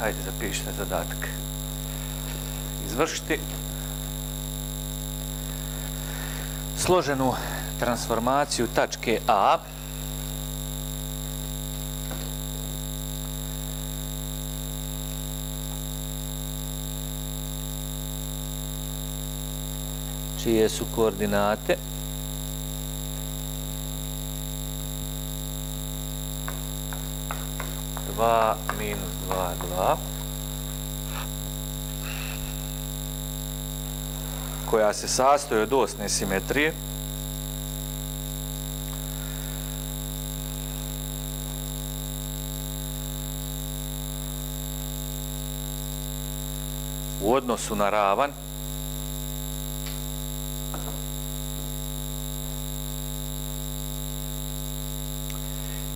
hajde zapišite zadatak. Izvršiti složenu transformaciju tačke A čije su koordinate 2 minus 2, 2 koja se sastoji od osne simetrije. U odnosu na ravan.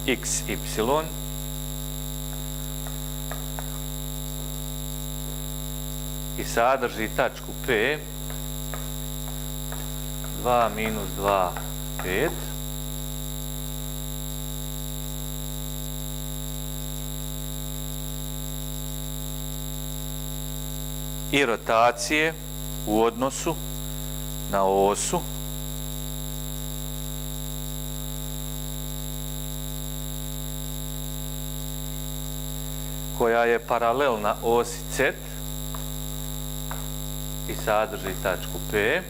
X, y, i sadrži tačku P 2 minus 2, 5 i rotacije u odnosu na osu. Koja je paralelna osi CET i sadrži tačku P.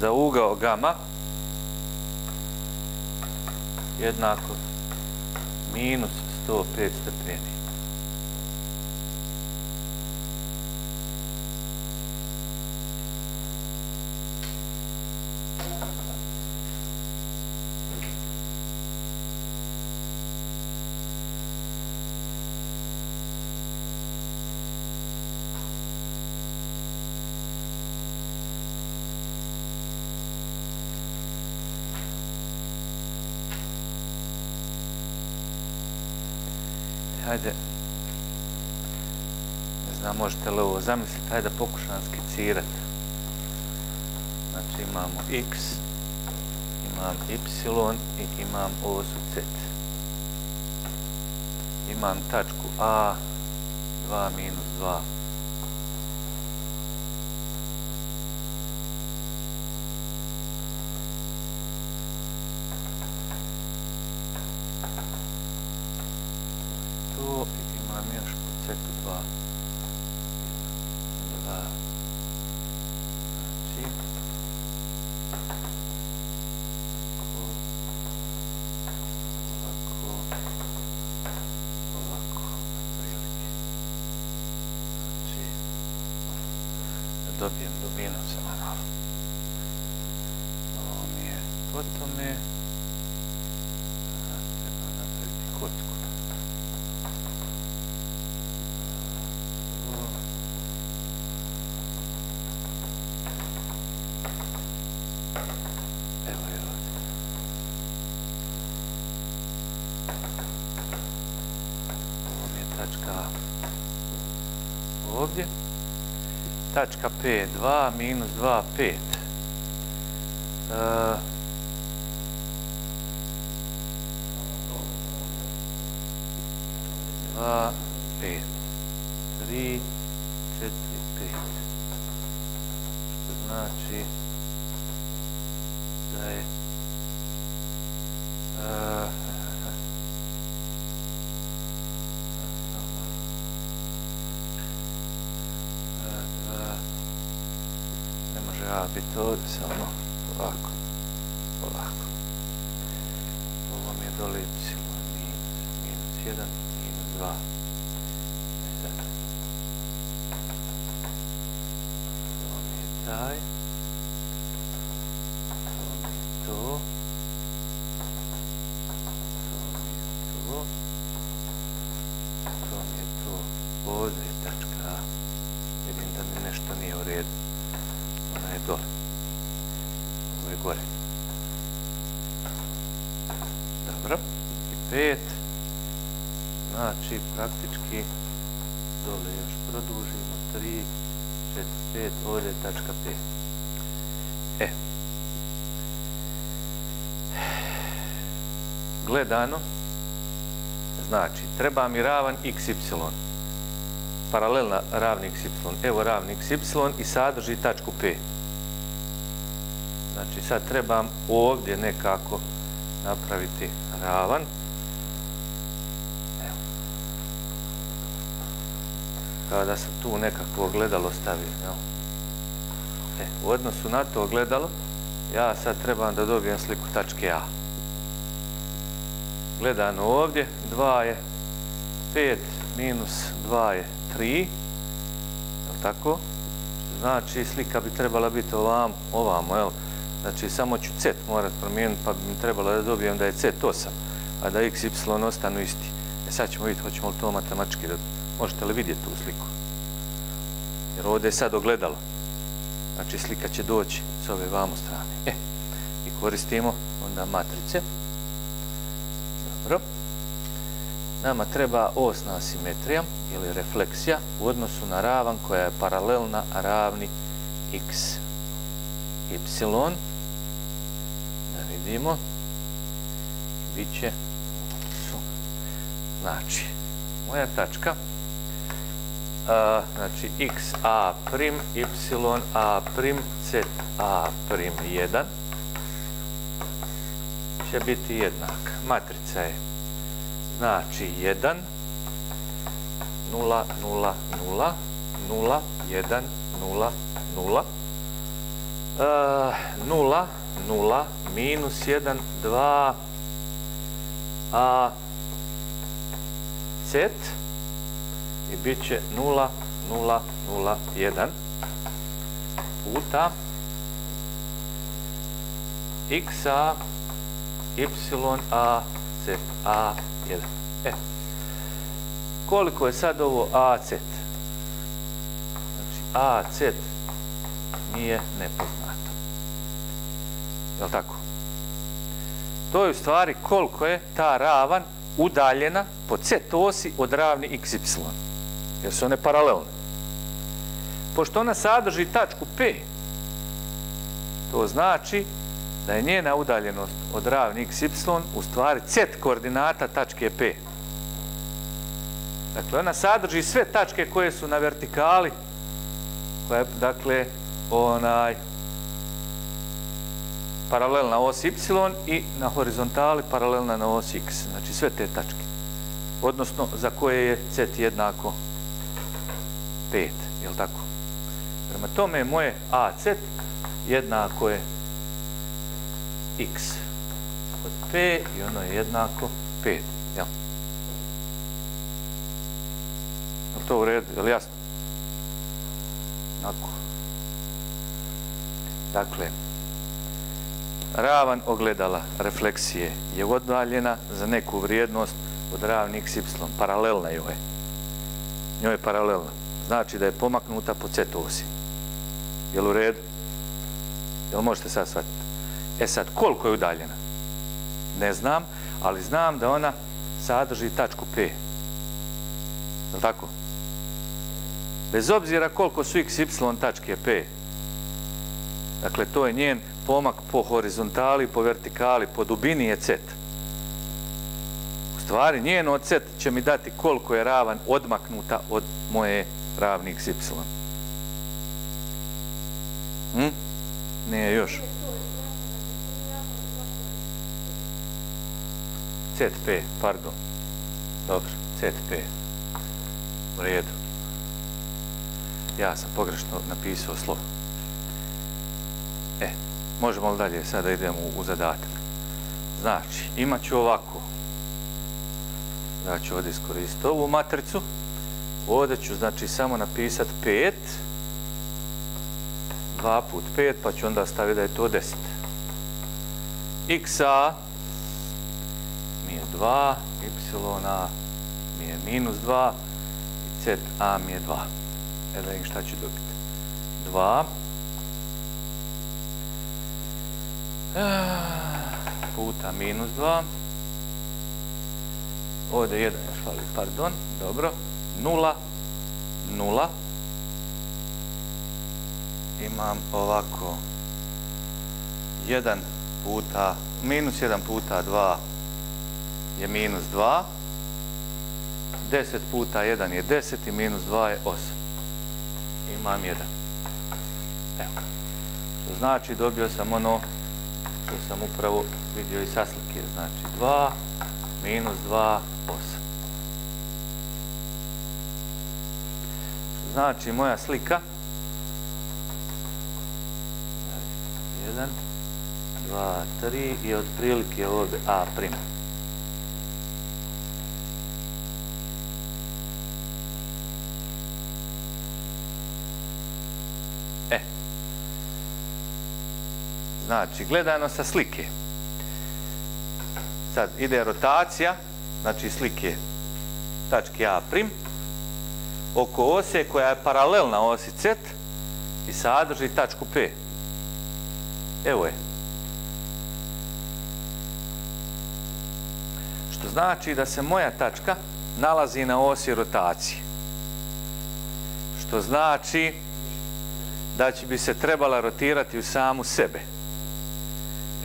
Za ugao gama jednako minus 105 stepeni. Hajde, ne znam, možete li ovo zamisliti, hajde da pokušam skicirati. Znači imamo x, imam y i imam osu z. Imam tačku a, 2 minus 2. Znači, dobijem dubinu samo malo. Ovo mi je po tome. Treba napraviti kocku. Evo je ovdje. Ovo mi je tačka ovdje tačka P, 2 minus 2, 5. Uh, dva, pet, tri, četiri, pet. Što znači rabiti ovdje samo ovako, ovako. Ovo mi je dole y, minus, minus 1, minus 2. Ovo mi je taj. Ovo mi je to. To mi je to. Ovdje je tačka A. Vidim da mi nešto nije u redu ona je dole. Ovo i gore. Dobro. I pet. Znači, praktički dole još produžimo. Tri, četiri, pet. Ovdje je tačka pet. E. gledano, znači, treba mi ravan xy, paralelna ravni xy, evo ravni xy i sadrži tačku p. Znači, sad trebam ovdje nekako napraviti ravan. Evo. Kao da sam tu nekako ogledalo stavio. Evo. E, u odnosu na to ogledalo, ja sad trebam da dobijem sliku tačke A. Gledano ovdje, 2 je 5 minus 2 je 3. Je tako? Znači, slika bi trebala biti ovam, ovamo, evo. Znači, samo ću C morat promijeniti, pa bi mi trebalo da dobijem da je C 8, a da x, y ostanu isti. E sad ćemo vidjeti, hoćemo li to matematički da... Možete li vidjeti tu sliku? Jer ovdje je sad ogledalo. Znači, slika će doći s ove vamo strane. E, i koristimo onda matrice. Dobro. Nama treba osna simetrija ili refleksija u odnosu na ravan koja je paralelna ravni x, y. Vidimo. Biće. Znači, moja tačka a, znači x a prim, y a prim, z a prim 1 će biti jednak. Matrica je znači 1 0 0 0 0 1 0 0 0, 0 0 minus 1 2 a z i bit će 0 0 0 1 puta x a y a z a 1 e. koliko je sad ovo a z? Znači a z nije nepoznato. Je li tako? To je u stvari koliko je ta ravan udaljena po z osi od ravni xy. jer su one paralelne pošto ona sadrži tačku P, to znači da je njena udaljenost od ravni XY u stvari cet koordinata tačke P. Dakle, ona sadrži sve tačke koje su na vertikali, koja je, dakle, onaj paralelna os Y i na horizontali paralelna na os X. Znači, sve te tačke. Odnosno, za koje je cet jednako 5, je li tako? Prema tome moje AC jednako je x od p i ono je jednako 5. Je Je to u redu? Je li jasno? Nako. Dakle, ravan ogledala refleksije je odvaljena za neku vrijednost od ravni x, y. Paralelna joj je. Njoj je paralelna. Znači da je pomaknuta po cetosi. Jel u redu? Jel možete sad shvatiti? E sad, koliko je udaljena? Ne znam, ali znam da ona sadrži tačku P. Jel tako? Bez obzira koliko su x, y tačke P. Dakle, to je njen pomak po horizontali, po vertikali, po dubini je cet. U stvari, njen ocet će mi dati koliko je ravan odmaknuta od moje ravni xy. Hm? Nije još. ZP, pardon. Dobro, ZP. U redu. Ja sam pogrešno napisao slovo. E, možemo li dalje sada idemo u, u zadatak. Znači, imat ću ovako. Ja ću ovdje iskoristiti ovu matricu. Ovdje ću, znači, samo napisati 5. 2 put 5, pa ću onda staviti da je to 10. xa mi je 2, y mi je minus 2, i za mi je 2. Evo im šta ću dobiti. 2 puta minus 2 ovdje jedan još fali, pardon, dobro 0 0 imam ovako 1 puta, minus 1 puta 2 je minus 2. 10 puta 1 je 10 i minus 2 je 8. Imam 1. Evo. Što znači dobio sam ono to sam upravo vidio i saslike. Znači 2 minus 2, 8. Znači moja slika 1, 2, 3 i otprilike ovdje A prima. E. Znači, gledano sa slike. Sad ide rotacija, znači slike tačke A prim, oko ose koja je paralelna osi C i sadrži tačku P. Evo je. Što znači da se moja tačka nalazi na osi rotacije. Što znači da će bi se trebala rotirati u samu sebe.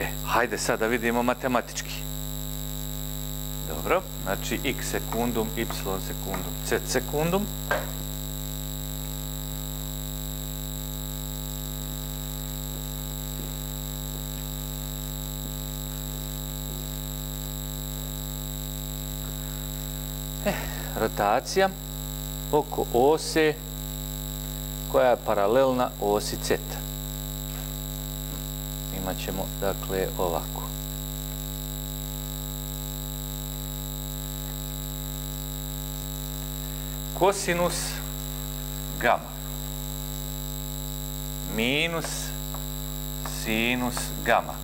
E, hajde sad da vidimo matematički. Dobro, znači x sekundum, y sekundum, z sekundum. Eh, rotacija oko ose koja je paralelna osi z. Imaćemo, dakle, ovako. Kosinus gama minus sinus gama.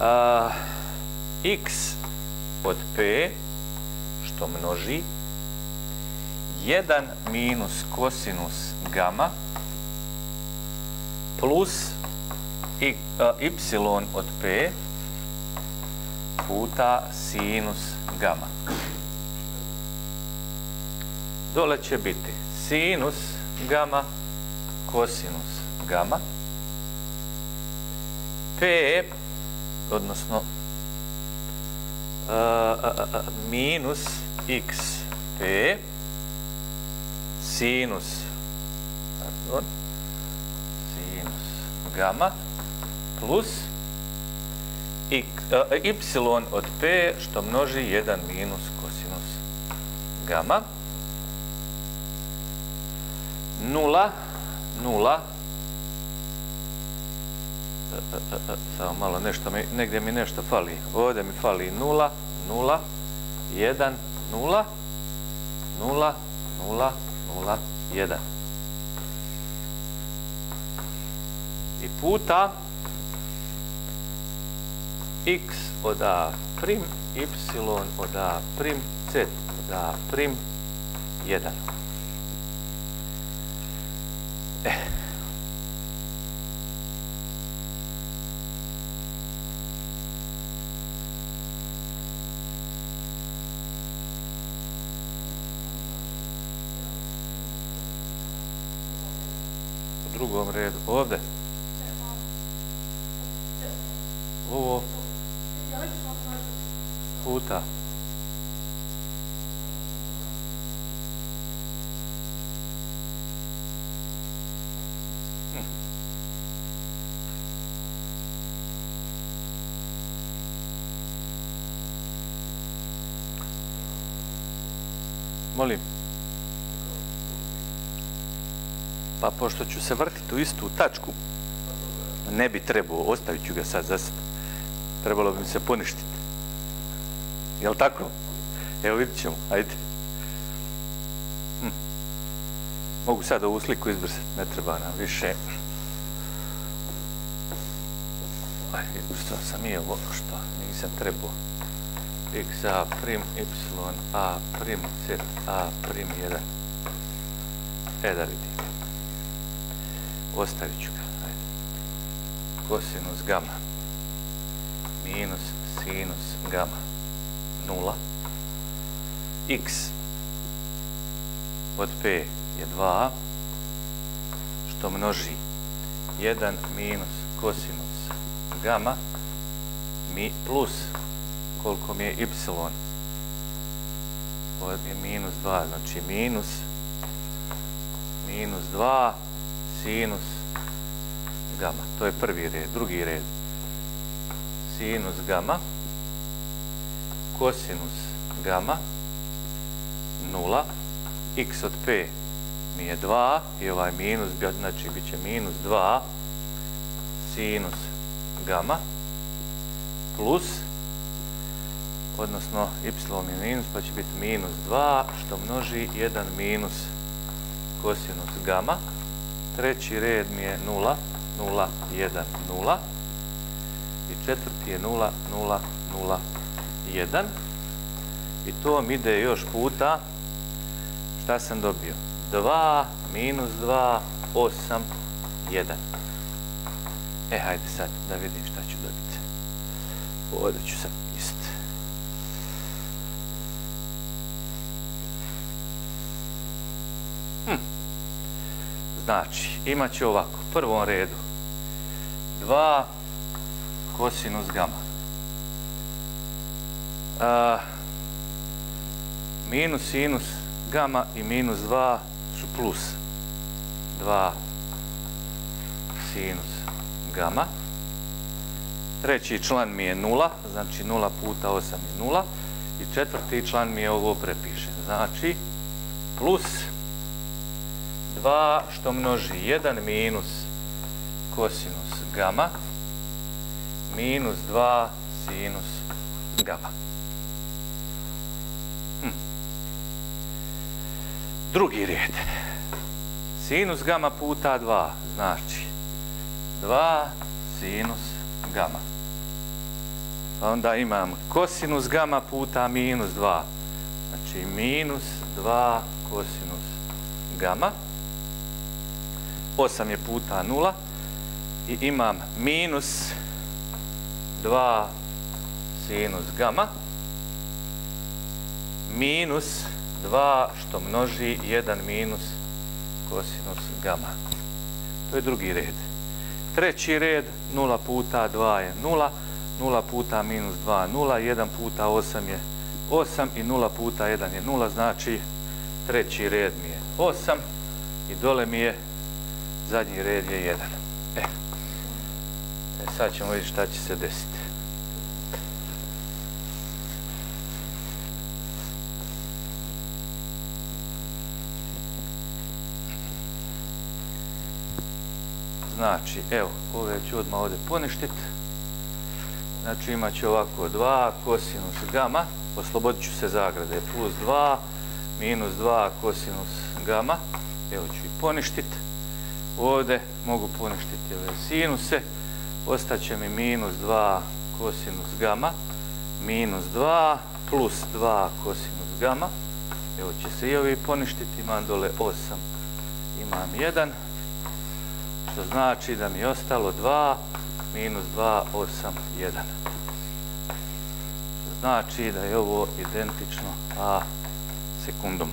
A, x od P, što množi, 1 minus kosinus gama, plus y, y e, od P, puta sinus gama. Dole će biti sinus gama, kosinus gama, P, odnosno e, e, minus x p sinus pardon, sinus gama plus x, y e, od p što množi 1 minus kosinus gama nula nula e, e, samo malo nešto mi, negdje mi nešto fali. Ovdje mi fali 0, 0, 1, 0, 0, 0, 0, 1. Biti puta x od a prim, y od a prim, z od a prim, 1. Eh. drugom redu. ovdje Ovo. Puta. Molim. pa pošto ću se vrtiti u istu tačku, ne bi trebao, ostavit ću ga sad za sad. Trebalo bi mi se poništiti. Jel tako? Evo vidit ćemo, ajde. Hm. Mogu sad ovu sliku izbrisati, ne treba nam više. Aj, što sam i ovo, što nisam trebao. x a prim y a prim z a prim 1. E da vidim ostavit ću ga. Kosinus gama minus sinus gama nula. x od p je 2 što množi 1 minus kosinus gama mi plus koliko mi je y. Ovo je minus 2, znači minus minus 2 sinus gama. To je prvi red. Drugi red. Sinus gama kosinus gama 0 x od p mi je 2 i ovaj minus, znači bit će minus 2 sinus gama plus odnosno y je minus pa će biti minus 2 što množi 1 minus kosinus gama. Treći red mi je 0 0, 1, 0 četvrti je 0, 0, 0, 1 i to mi ide još puta. Šta sam dobio? 2 minus 2 8 1 e hajde sad da vidim šta ću dobiti. Ovdje ću sad isti hm. znači imat ću ovako. U prvom redu 2 kosinus gama a, minus sinus gama i minus 2 su plus 2 sinus gama. Treći član mi je 0, znači 0 puta 8 je 0. I četvrti član mi je ovo prepiše. Znači, plus 2 što množi 1 minus kosinus gama minus 2 sinus gama. Hm. drugi red. Sinus gama puta 2, znači 2 sinus gama. Pa onda imam kosinus gama puta minus 2. Znači minus 2 kosinus gama. 8 je puta 0. I imam minus 2 2 sinus gama. Minus 2 što množi 1 minus kosinus gama. To je drugi red. Treći red, 0 puta 2 je 0, 0 puta minus 2 0, 1 puta 8 je 8 i 0 puta 1 je 0, znači treći red mi je 8 i dole mi je zadnji red je 1. E, e sad ćemo vidjeti šta će se desiti. Znači, evo, ove ću odmah ovdje poništiti. Znači, imat ću ovako 2 kosinus gama, oslobodit ću se zagrade, plus 2, minus 2 kosinus gama, evo ću i poništiti. Ovdje mogu poništiti ove sinuse, ostaće mi minus 2 kosinus gama, minus 2, plus 2 kosinus gama, evo će se i ovi poništiti, imam dole 8, imam 1, što znači da mi je ostalo 2 minus 2, 8, 1. Znači da je ovo identično A sekundom.